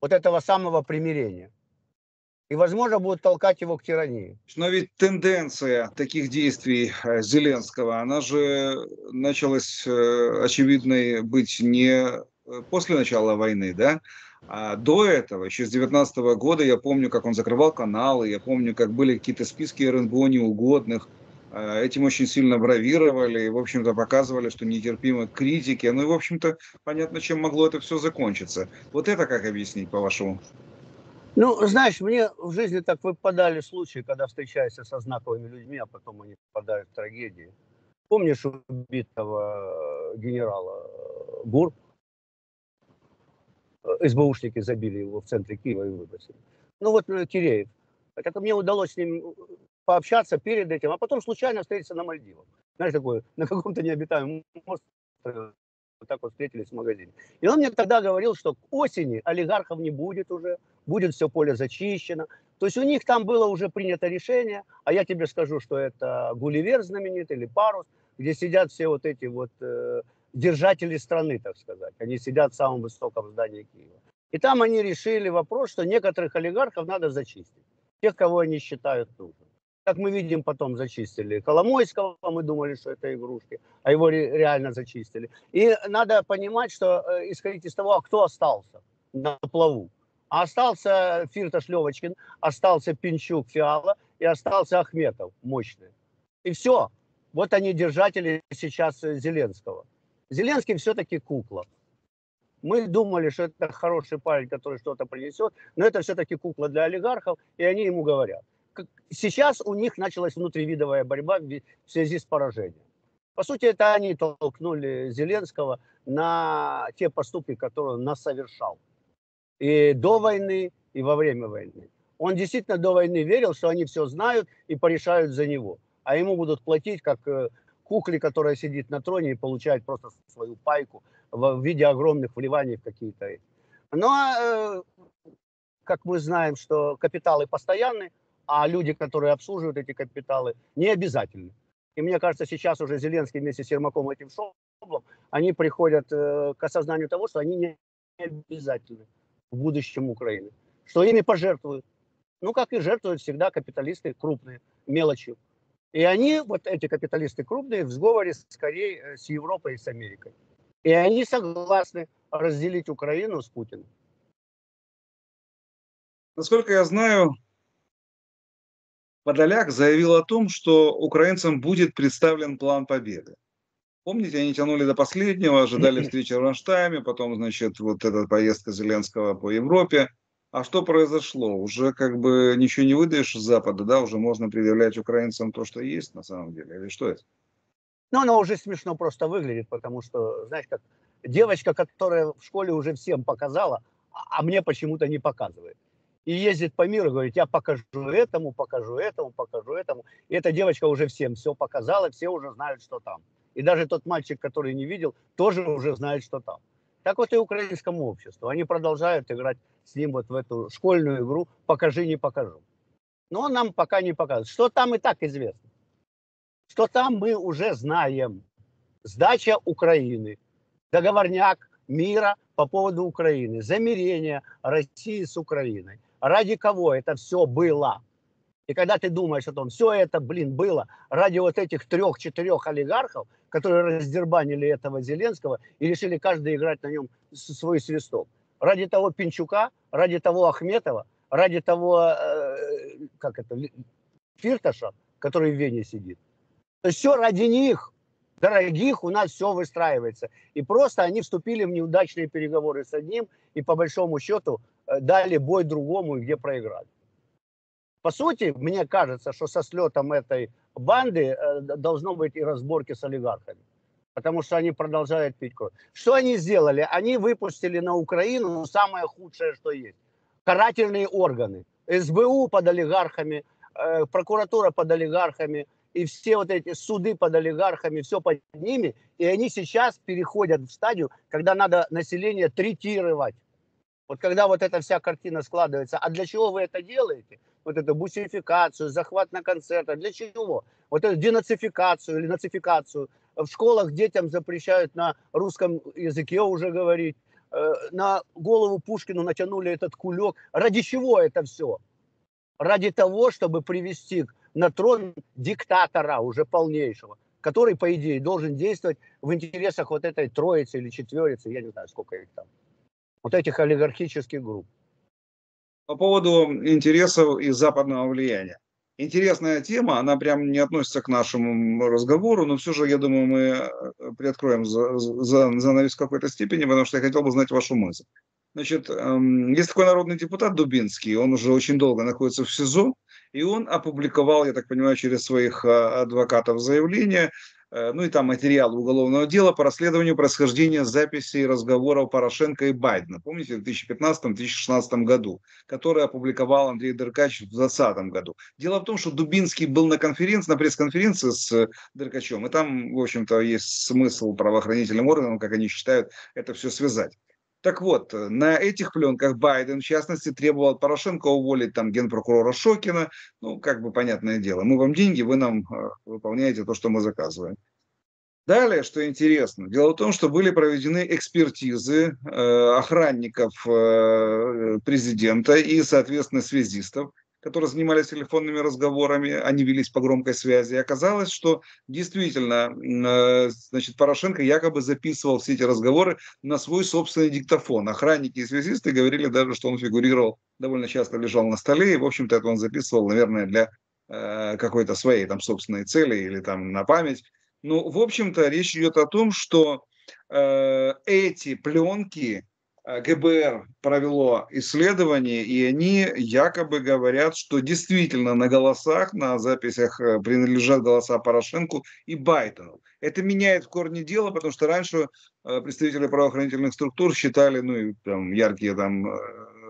вот этого самого примирения и, возможно, будут толкать его к тирании. Но ведь тенденция таких действий э, Зеленского, она же началась э, очевидной быть не э, после начала войны, да, а до этого, еще с 19 года, я помню, как он закрывал каналы, я помню, как были какие-то списки РНБО неугодных, этим очень сильно бравировали и, в общем-то, показывали, что нетерпимы критики. Ну и, в общем-то, понятно, чем могло это все закончиться. Вот это как объяснить, по-вашему? Ну, знаешь, мне в жизни так выпадали случаи, когда встречаешься со знаковыми людьми, а потом они попадают в трагедии. Помнишь убитого э, генерала э, Гур? Э, СБУшники забили его в центре Киева и выбросили. Ну вот Киреев. Так мне удалось с ним пообщаться перед этим, а потом случайно встретиться на Мальдивах. Знаешь, такое, [laughs] на каком-то необитаемом острове вот так вот встретились в магазине. И он мне тогда говорил, что к осени олигархов не будет уже, будет все поле зачищено. То есть у них там было уже принято решение, а я тебе скажу, что это Гулливер знаменитый или Парус, где сидят все вот эти вот э, держатели страны, так сказать. Они сидят в самом высоком здании Киева. И там они решили вопрос, что некоторых олигархов надо зачистить. Тех, кого они считают нужным как мы видим, потом зачистили Коломойского, мы думали, что это игрушки, а его реально зачистили. И надо понимать, что э, исходить из того, а кто остался на плаву. А остался Фирташ Левочкин, остался Пинчук Фиала и остался Ахметов мощный. И все. Вот они держатели сейчас Зеленского. Зеленский все-таки кукла. Мы думали, что это хороший парень, который что-то принесет, но это все-таки кукла для олигархов, и они ему говорят сейчас у них началась внутривидовая борьба в связи с поражением. По сути, это они толкнули Зеленского на те поступки, которые он насовершал. И до войны, и во время войны. Он действительно до войны верил, что они все знают и порешают за него. А ему будут платить, как э, кукле, которая сидит на троне и получает просто свою пайку в виде огромных вливаний в какие-то... Но, э, как мы знаем, что капиталы постоянны, а люди, которые обслуживают эти капиталы, не обязательны. И мне кажется, сейчас уже Зеленский вместе с Ермаком этим Шоблом, они приходят э, к осознанию того, что они не обязательны в будущем Украины. Что ими пожертвуют. Ну, как и жертвуют всегда капиталисты крупные, мелочью. И они, вот эти капиталисты крупные, в сговоре скорее э, с Европой и с Америкой. И они согласны разделить Украину с Путиным. Насколько я знаю, Подоляк заявил о том, что украинцам будет представлен план победы. Помните, они тянули до последнего, ожидали встречи в Ронштайме, потом, значит, вот эта поездка Зеленского по Европе. А что произошло? Уже как бы ничего не выдаешь с Запада, да? Уже можно предъявлять украинцам то, что есть на самом деле? Или что это? Ну, оно уже смешно просто выглядит, потому что, знаешь, как девочка, которая в школе уже всем показала, а, а мне почему-то не показывает и ездит по миру, говорит, я покажу этому, покажу этому, покажу этому. И эта девочка уже всем все показала, все уже знают, что там. И даже тот мальчик, который не видел, тоже уже знает, что там. Так вот и украинскому обществу. Они продолжают играть с ним вот в эту школьную игру «покажи, не покажу». Но он нам пока не показывает. Что там и так известно. Что там мы уже знаем. Сдача Украины, договорняк мира по поводу Украины, замирение России с Украиной ради кого это все было. И когда ты думаешь о том, все это, блин, было ради вот этих трех-четырех олигархов, которые раздербанили этого Зеленского и решили каждый играть на нем свой свисток. Ради того Пинчука, ради того Ахметова, ради того, э, как это, Фирташа, который в Вене сидит. То есть все ради них, дорогих, у нас все выстраивается. И просто они вступили в неудачные переговоры с одним, и по большому счету Э, дали бой другому где проиграли. По сути, мне кажется, что со слетом этой банды э, должно быть и разборки с олигархами. Потому что они продолжают пить кровь. Что они сделали? Они выпустили на Украину самое худшее, что есть. Карательные органы. СБУ под олигархами, э, прокуратура под олигархами, и все вот эти суды под олигархами, все под ними. И они сейчас переходят в стадию, когда надо население третировать. Вот когда вот эта вся картина складывается, а для чего вы это делаете? Вот эту бусификацию, захват на концертах, для чего? Вот эту денацификацию или нацификацию. В школах детям запрещают на русском языке уже говорить. Э, на голову Пушкину натянули этот кулек. Ради чего это все? Ради того, чтобы привести на трон диктатора уже полнейшего, который, по идее, должен действовать в интересах вот этой троицы или четверицы, я не знаю, сколько их там вот этих олигархических групп. По поводу интересов и западного влияния. Интересная тема, она прям не относится к нашему разговору, но все же, я думаю, мы э, приоткроем за, за, в какой-то степени, потому что я хотел бы знать вашу мысль. Значит, эм, есть такой народный депутат Дубинский, он уже очень долго находится в СИЗО, и он опубликовал, я так понимаю, через своих э, адвокатов заявление ну и там материал уголовного дела по расследованию происхождения записей разговоров Порошенко и Байдена. Помните, в 2015-2016 году, который опубликовал Андрей Деркач в 2020 году. Дело в том, что Дубинский был на конференции, на пресс-конференции с Деркачем, и там, в общем-то, есть смысл правоохранительным органам, как они считают, это все связать. Так вот, на этих пленках Байден, в частности, требовал Порошенко уволить там генпрокурора Шокина. Ну, как бы понятное дело, мы вам деньги, вы нам э, выполняете то, что мы заказываем. Далее, что интересно, дело в том, что были проведены экспертизы э, охранников э, президента и, соответственно, связистов – которые занимались телефонными разговорами, они велись по громкой связи. И оказалось, что действительно, э, значит, Порошенко якобы записывал все эти разговоры на свой собственный диктофон. Охранники и связисты говорили даже, что он фигурировал, довольно часто лежал на столе, и, в общем-то, это он записывал, наверное, для э, какой-то своей там собственной цели или там на память. Ну, в общем-то, речь идет о том, что э, эти пленки ГБР провело исследование, и они якобы говорят, что действительно на голосах, на записях э, принадлежат голоса Порошенко и Байдену. Это меняет в корне дело, потому что раньше э, представители правоохранительных структур считали, ну и там яркие там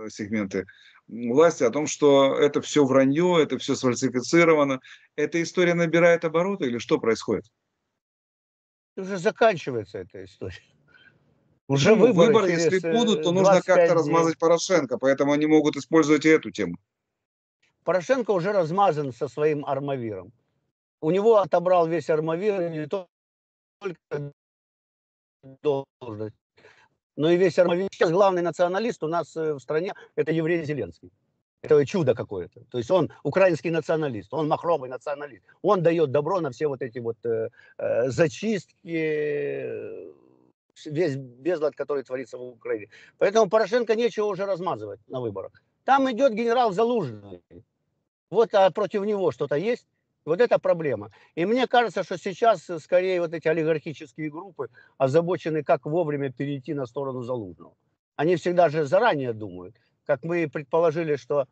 сегменты власти о том, что это все вранье, это все сфальсифицировано. Эта история набирает обороты или что происходит? Уже заканчивается эта история. Уже Почему? выборы, выборы если будут, то э, нужно как-то 25 дней. размазать Порошенко, поэтому они могут использовать и эту тему. Порошенко уже размазан со своим армавиром. У него отобрал весь армавир, не только должность, но и весь армавир. Сейчас главный националист у нас э, в стране – это еврей Зеленский. Это чудо какое-то. То есть он украинский националист, он махровый националист. Он дает добро на все вот эти вот э, э, зачистки, э, весь безлад, который творится в Украине. Поэтому Порошенко нечего уже размазывать на выборах. Там идет генерал Залужный. Вот а против него что-то есть. Вот это проблема. И мне кажется, что сейчас э, скорее вот эти олигархические группы озабочены, как вовремя перейти на сторону Залужного. Они всегда же заранее думают. Как мы предположили, что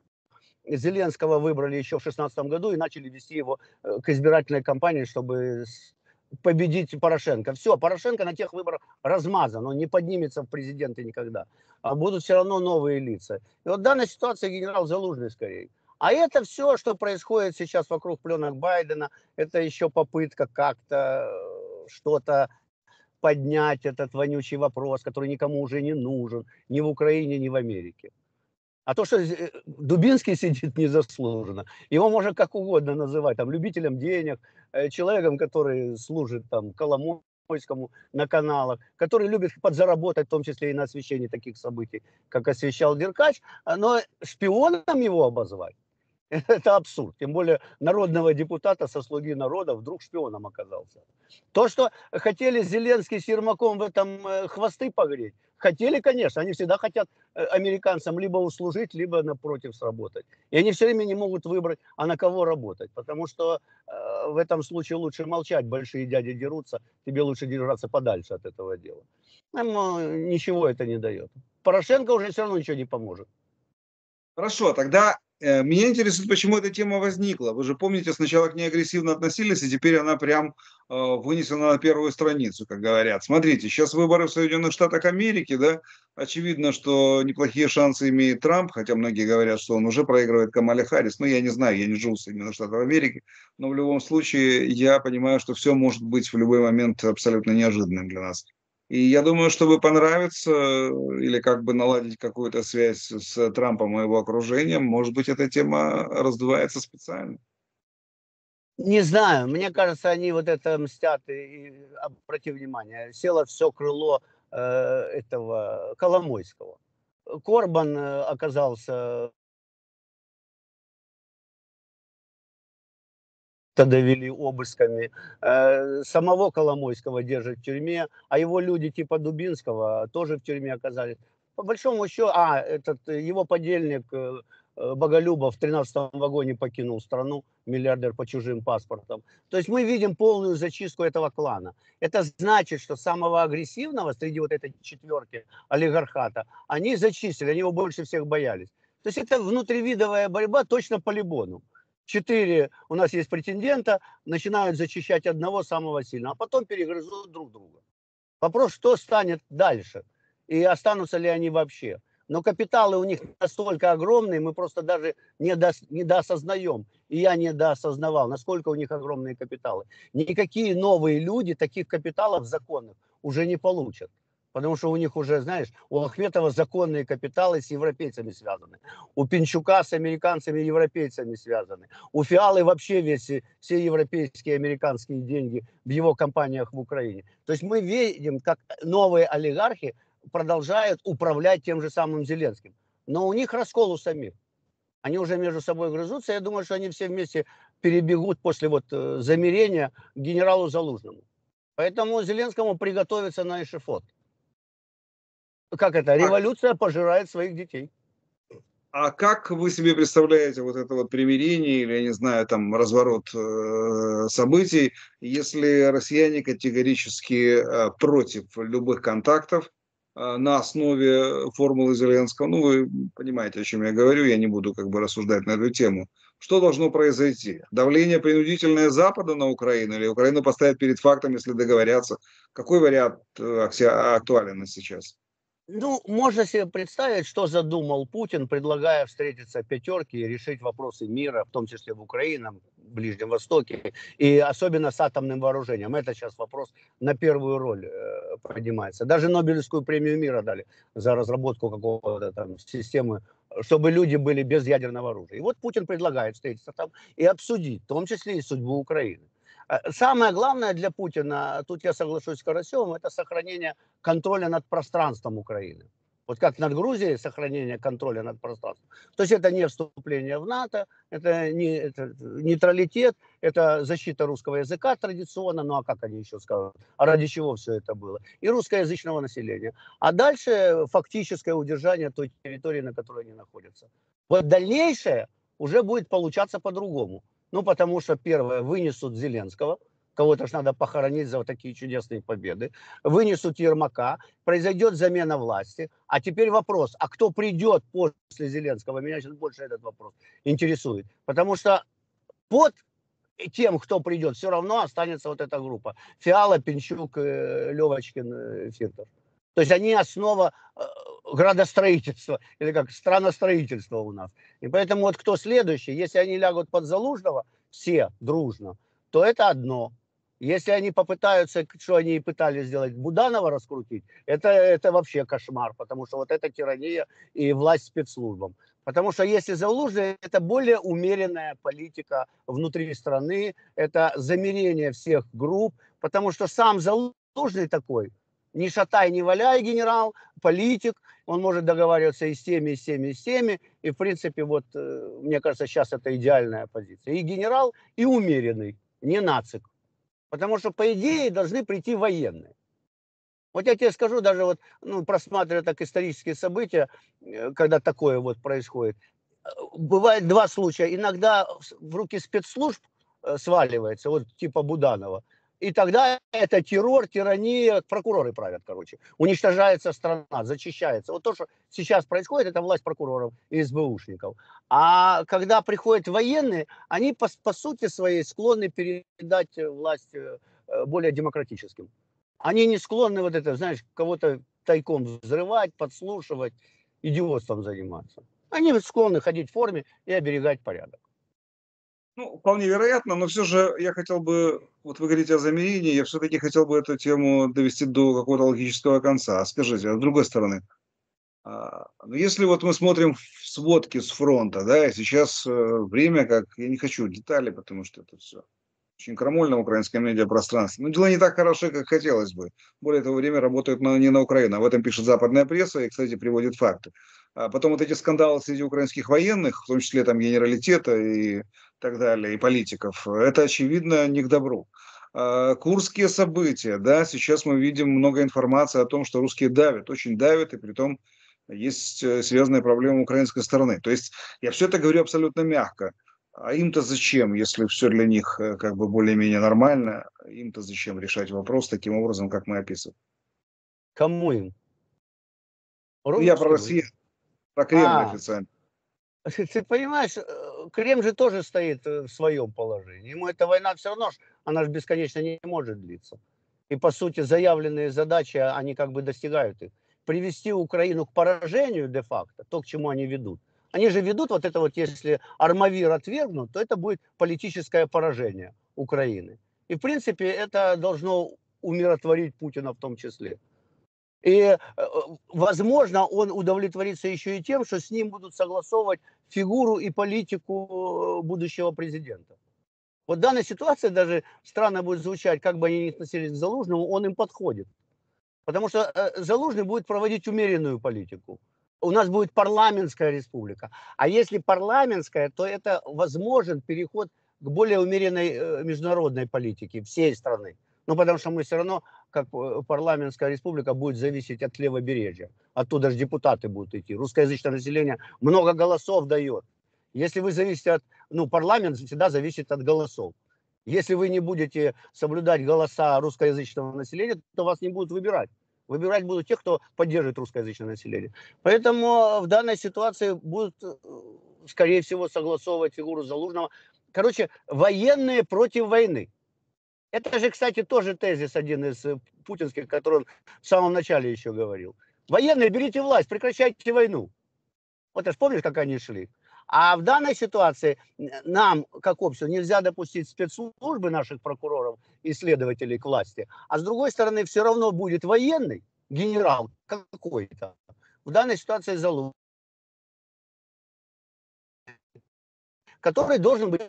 Зеленского выбрали еще в 2016 году и начали вести его э, к избирательной кампании, чтобы победить Порошенко. Все, Порошенко на тех выборах размазан, он не поднимется в президенты никогда. А будут все равно новые лица. И вот в данной ситуации генерал Залужный скорее. А это все, что происходит сейчас вокруг пленок Байдена, это еще попытка как-то э, что-то поднять этот вонючий вопрос, который никому уже не нужен, ни в Украине, ни в Америке. А то, что э, Дубинский сидит незаслуженно, его можно как угодно называть, там, любителем денег, э, человеком, который служит там Коломойскому на каналах, который любит подзаработать, в том числе и на освещении таких событий, как освещал Деркач, а, но шпионом его обозвать, [laughs] это абсурд. Тем более народного депутата со слуги народа вдруг шпионом оказался. То, что хотели Зеленский с Ермаком в этом э, хвосты погреть, хотели, конечно. Они всегда хотят э, американцам либо услужить, либо напротив сработать. И они все время не могут выбрать, а на кого работать. Потому что э, в этом случае лучше молчать. Большие дяди дерутся, тебе лучше держаться подальше от этого дела. Э, ничего это не дает. Порошенко уже все равно ничего не поможет. Хорошо, тогда э, меня интересует, почему эта тема возникла. Вы же помните, сначала к ней агрессивно относились, и теперь она прям э, вынесена на первую страницу, как говорят. Смотрите, сейчас выборы в Соединенных Штатах Америки, да, очевидно, что неплохие шансы имеет Трамп, хотя многие говорят, что он уже проигрывает Камале Харрис. Ну, я не знаю, я не живу в Соединенных Штатах Америки, но в любом случае я понимаю, что все может быть в любой момент абсолютно неожиданным для нас. И я думаю, чтобы понравиться э, или как бы наладить какую-то связь с Трампом и его окружением, может быть, эта тема раздувается специально. Не знаю, мне кажется, они вот это мстят. И, обрати внимание, село все крыло э, этого Коломойского. Корбан э, оказался довели обысками. Э, Самого Коломойского держат в тюрьме, а его люди типа Дубинского тоже в тюрьме оказались. По большому счету, а, этот его подельник э, э, Боголюбов в 13 вагоне покинул страну, миллиардер по чужим паспортам. То есть мы видим полную зачистку этого клана. Это значит, что самого агрессивного среди вот этой четверки олигархата они зачистили, они его больше всех боялись. То есть это внутривидовая борьба точно по Либону. Четыре у нас есть претендента, начинают зачищать одного самого сильного, а потом перегрызут друг друга. Вопрос, что станет дальше и останутся ли они вообще. Но капиталы у них настолько огромные, мы просто даже не, дос, не доосознаем. И я не доосознавал, насколько у них огромные капиталы. Никакие новые люди таких капиталов законных уже не получат. Потому что у них уже, знаешь, у Ахметова законные капиталы с европейцами связаны. У Пинчука с американцами и европейцами связаны. У Фиалы вообще весь, все европейские американские деньги в его компаниях в Украине. То есть мы видим, как новые олигархи продолжают управлять тем же самым Зеленским. Но у них раскол у самих. Они уже между собой грызутся. Я думаю, что они все вместе перебегут после вот э, замерения к генералу Залужному. Поэтому Зеленскому приготовиться на эшифот. Как это? Революция пожирает своих детей. А как вы себе представляете вот это вот примирение или, я не знаю, там разворот э, событий, если россияне категорически э, против любых контактов э, на основе формулы Зеленского? Ну, вы понимаете, о чем я говорю, я не буду как бы рассуждать на эту тему. Что должно произойти? Давление принудительное Запада на Украину или Украину поставят перед фактом, если договорятся? Какой вариант э, актуален сейчас? Ну, можно себе представить, что задумал Путин, предлагая встретиться пятерке и решить вопросы мира, в том числе в Украине, в Ближнем Востоке, и особенно с атомным вооружением. Это сейчас вопрос на первую роль э, поднимается. Даже Нобелевскую премию мира дали за разработку какого-то там системы, чтобы люди были без ядерного оружия. И вот Путин предлагает встретиться там и обсудить, в том числе и судьбу Украины. Э, самое главное для Путина, тут я соглашусь с Карасевым, это сохранение контроля над пространством Украины. Вот как над Грузией сохранение контроля над пространством. То есть это не вступление в НАТО, это не это нейтралитет, это защита русского языка традиционно, ну а как они еще скажут, а ради чего все это было? И русскоязычного населения. А дальше фактическое удержание той территории, на которой они находятся. Вот дальнейшее уже будет получаться по-другому. Ну, потому что, первое, вынесут Зеленского, кого-то же надо похоронить за вот такие чудесные победы, вынесут Ермака, произойдет замена власти. А теперь вопрос, а кто придет после Зеленского? Меня сейчас больше этот вопрос интересует. Потому что под тем, кто придет, все равно останется вот эта группа. Фиала, Пинчук, э, Левочкин, э, Фиртов. То есть они основа градостроительства, или как страностроительства у нас. И поэтому вот кто следующий, если они лягут под Залужного, все дружно, то это одно. Если они попытаются, что они и пытались сделать, Буданова раскрутить, это, это вообще кошмар, потому что вот это тирания и власть спецслужбам. Потому что если Залужный, это более умеренная политика внутри страны, это замерение всех групп, потому что сам Залужный такой – не шатай, не валяй, генерал, политик, он может договариваться и с теми, и с теми, и с теми. И, в принципе, вот, э, мне кажется, сейчас это идеальная позиция. И генерал, и умеренный, не нацик. Потому что, по идее, должны прийти военные. Вот я тебе скажу, даже вот, ну, просматривая так исторические события, э, когда такое вот происходит, э, бывает два случая. Иногда в руки спецслужб сваливается, вот типа Буданова, и тогда это террор, тирания, прокуроры правят, короче. Уничтожается страна, зачищается. Вот то, что сейчас происходит, это власть прокуроров и СБУшников. А когда приходят военные, они по, по сути своей склонны передать власть э, более демократическим. Они не склонны вот это, знаешь, кого-то тайком взрывать, подслушивать, идиотством заниматься. Они склонны ходить в форме и оберегать порядок. Ну, вполне вероятно, но все же я хотел бы, вот вы говорите о замерении, я все-таки хотел бы эту тему довести до какого-то логического конца. А скажите, а с другой стороны, а, ну, если вот мы смотрим в сводки с фронта, да, и сейчас э, время, как, я не хочу детали, потому что это все очень крамольно в украинском медиапространстве. Но дела не так хороши, как хотелось бы. Более того, время работает на, не на Украину. Об этом пишет западная пресса и, кстати, приводит факты. А потом вот эти скандалы среди украинских военных, в том числе там генералитета и так далее, и политиков, это, очевидно, не к добру. А, курские события, да, сейчас мы видим много информации о том, что русские давят, очень давят, и при том есть э, серьезная проблема украинской стороны. То есть я все это говорю абсолютно мягко. А им-то зачем, если все для них э, как бы более-менее нормально, им-то зачем решать вопрос таким образом, как мы описываем? Кому им? Русским? Я про Россию, про Кремль а, официально. [laughs] Ты понимаешь, э, Крем же тоже стоит э, в своем положении. Ему эта война все равно, она же бесконечно не может длиться. И по сути заявленные задачи, они как бы достигают их. Привести Украину к поражению де-факто, то, к чему они ведут – они же ведут вот это вот, если Армавир отвергнут, то это будет политическое поражение Украины. И, в принципе, это должно умиротворить Путина в том числе. И, э, возможно, он удовлетворится еще и тем, что с ним будут согласовывать фигуру и политику э, будущего президента. Вот в данной ситуации даже странно будет звучать, как бы они ни относились к Залужному, он им подходит. Потому что э, Залужный будет проводить умеренную политику у нас будет парламентская республика. А если парламентская, то это возможен переход к более умеренной э, международной политике всей страны. Ну, потому что мы все равно, как э, парламентская республика, будет зависеть от левобережья. Оттуда же депутаты будут идти. Русскоязычное население много голосов дает. Если вы зависите от... Ну, парламент всегда зависит от голосов. Если вы не будете соблюдать голоса русскоязычного населения, то вас не будут выбирать. Выбирать будут тех, кто поддерживает русскоязычное население. Поэтому в данной ситуации будут, э, скорее всего, согласовывать фигуру Залужного. Короче, военные против войны. Это же, кстати, тоже тезис один из э, путинских, который он в самом начале еще говорил. Военные, берите власть, прекращайте войну. Вот ты помнишь, как они шли? А в данной ситуации нам, как обществу, нельзя допустить спецслужбы наших прокуроров и следователей к власти. А с другой стороны, все равно будет военный генерал какой-то. В данной ситуации Залужный, который должен быть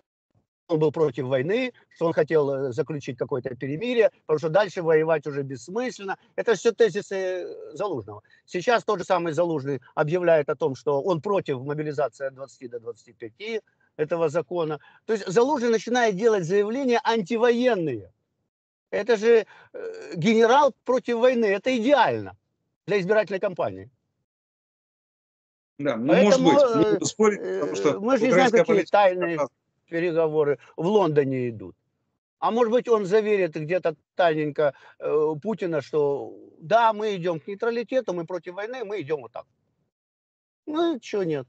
он был против войны, что он хотел э, заключить какое-то перемирие, потому что дальше воевать уже бессмысленно. Это все тезисы э, Залужного. Сейчас тот же самый Залужный объявляет о том, что он против мобилизации от 20 до 25 этого закона. То есть Залужный начинает делать заявления антивоенные. Это же э, генерал против войны. Это идеально для избирательной кампании. Да, ну Поэтому, может быть, спорить, потому что мы же не знаем, какие тайные переговоры в Лондоне идут. А может быть, он заверит где-то тайненько э, Путина, что да, мы идем к нейтралитету, мы против войны, мы идем вот так. Ну, чего нет.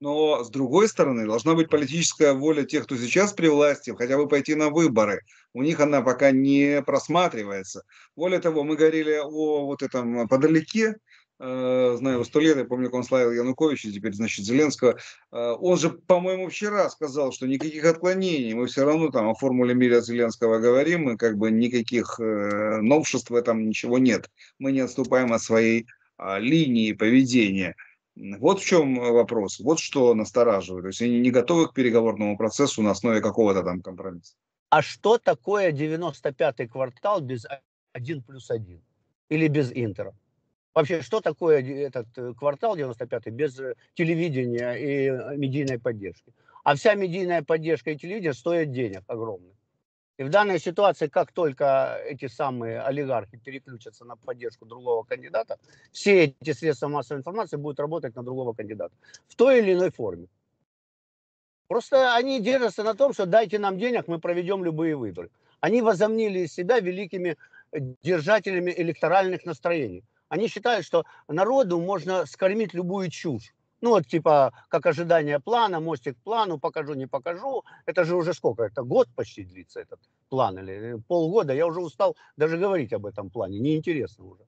Но, с другой стороны, должна быть политическая воля тех, кто сейчас при власти, хотя бы пойти на выборы. У них она пока не просматривается. Более того, мы говорили о вот этом подалеке, знаю его сто лет, я помню, как он славил Януковича, теперь, значит, Зеленского. Э, он же, по-моему, вчера сказал, что никаких отклонений, мы все равно там о формуле мира Зеленского говорим, и как бы никаких э, новшеств в этом ничего нет. Мы не отступаем от своей а, линии поведения. Вот в чем вопрос, вот что настораживает. То есть они не готовы к переговорному процессу на основе какого-то там компромисса. А что такое 95-й квартал без 1 плюс 1? Или без Интера? Вообще, что такое этот э, квартал 95-й без э, телевидения и э, медийной поддержки? А вся медийная поддержка и телевидение стоят денег огромных. И в данной ситуации, как только эти самые олигархи переключатся на поддержку другого кандидата, все эти средства массовой информации будут работать на другого кандидата в той или иной форме. Просто они держатся на том, что дайте нам денег, мы проведем любые выборы. Они возомнили себя великими держателями электоральных настроений. Они считают, что народу можно скормить любую чушь. Ну, вот типа, как ожидание плана, мостик к плану, покажу, не покажу. Это же уже сколько? Это год почти длится этот план или полгода. Я уже устал даже говорить об этом плане. Неинтересно уже.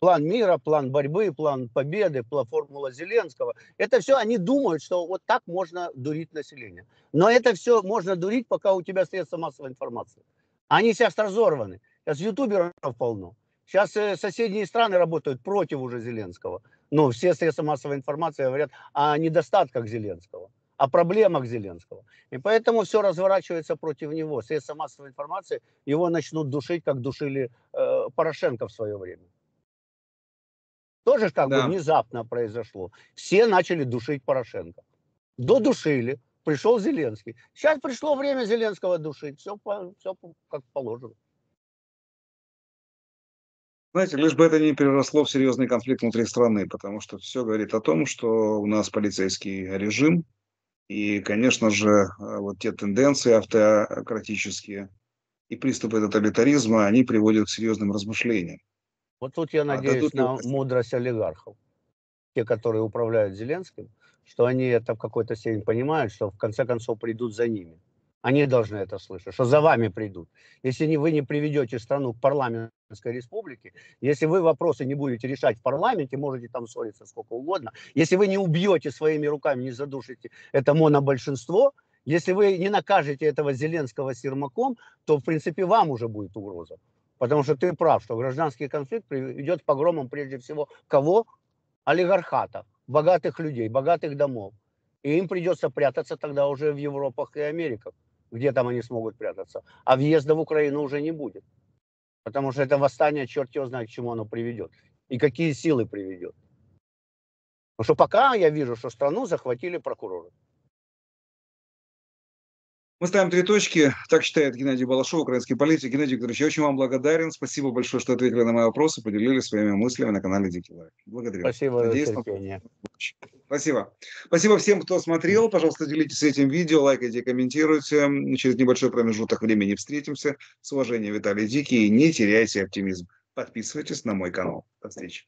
План мира, план борьбы, план победы, план формула Зеленского. Это все они думают, что вот так можно дурить население. Но это все можно дурить, пока у тебя средства массовой информации. Они сейчас разорваны. Сейчас ютуберов полно. Сейчас э, соседние страны работают против уже Зеленского. Но все средства массовой информации говорят о недостатках Зеленского, о проблемах Зеленского. И поэтому все разворачивается против него. Средства массовой информации его начнут душить, как душили э, Порошенко в свое время. Тоже как да. бы внезапно произошло. Все начали душить Порошенко. Додушили. Пришел Зеленский. Сейчас пришло время Зеленского душить. Все, все как положено. Знаете, лишь бы это не переросло в серьезный конфликт внутри страны, потому что все говорит о том, что у нас полицейский режим, и, конечно же, э, вот те тенденции автократические и приступы тоталитаризма, они приводят к серьезным размышлениям. Вот тут я а надеюсь а на мудрость олигархов, те, которые управляют Зеленским, что они это в какой-то степени понимают, что в конце концов придут за ними. Они должны это слышать, что за вами придут. Если вы не приведете страну к парламентской республике, если вы вопросы не будете решать в парламенте, можете там ссориться сколько угодно, если вы не убьете своими руками, не задушите это монобольшинство, если вы не накажете этого Зеленского сермаком, то, в принципе, вам уже будет угроза. Потому что ты прав, что гражданский конфликт приведет к погромам прежде всего кого? Олигархата, богатых людей, богатых домов. И им придется прятаться тогда уже в Европах и Америках где там они смогут прятаться. А въезда в Украину уже не будет. Потому что это восстание, черт его знает, к чему оно приведет. И какие силы приведет. Потому что пока я вижу, что страну захватили прокуроры. Мы ставим три точки. Так считает Геннадий Балашов, украинский политик. Геннадий Викторович, я очень вам благодарен. Спасибо большое, что ответили на мои вопросы, поделились своими мыслями на канале Дикий Лайк. Благодарю. Спасибо Надеюсь, за терпение. Спасибо. Спасибо всем, кто смотрел. Пожалуйста, делитесь этим видео, лайкайте, комментируйте. Через небольшой промежуток времени встретимся. С уважением, Виталий Дикий. Не теряйте оптимизм. Подписывайтесь на мой канал. До встречи.